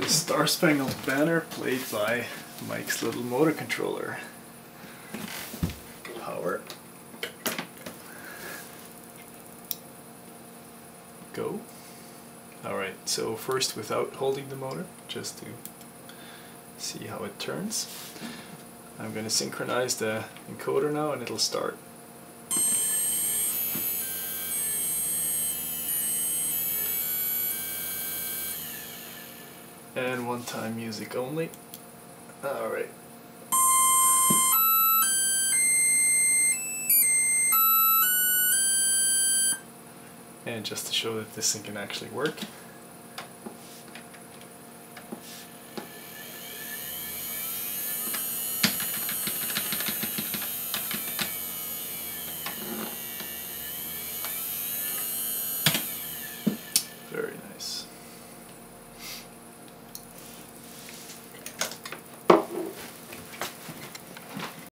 The Star Spangled Banner played by Mike's little motor controller. Power. Go. Alright, so first without holding the motor, just to see how it turns. I'm going to synchronize the encoder now and it'll start. and one-time music only. Alright. And just to show that this thing can actually work, Very nice.